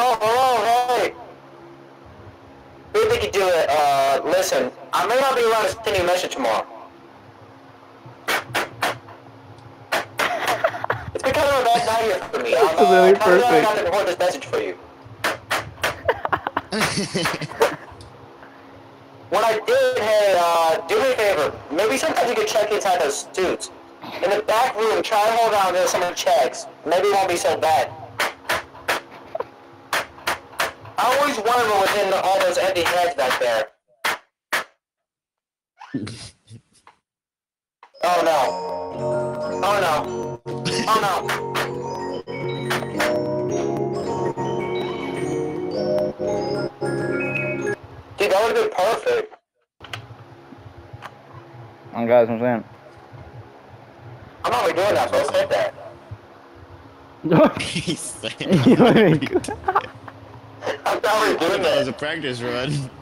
Hello, hello, hey. Maybe we could do it. Uh, listen, I may not be around to send you a message tomorrow. it's been kind of a bad night here for me. I'm, uh, Really kinda glad I perfect. got to record this message for you. When I did, hey, uh, do me a favor. Maybe sometimes you could check inside those suits. In the back room, try to hold on until someone checks. Maybe it won't be so bad. I always wonder what was in all those empty heads back there. Oh no. Oh no. Oh no. Dude, that would have been perfect. Oh, guys, I'm saying. I'm not doing that, so said that. He's saying- You know what I mean? I'm not I doing thought that was a practice run.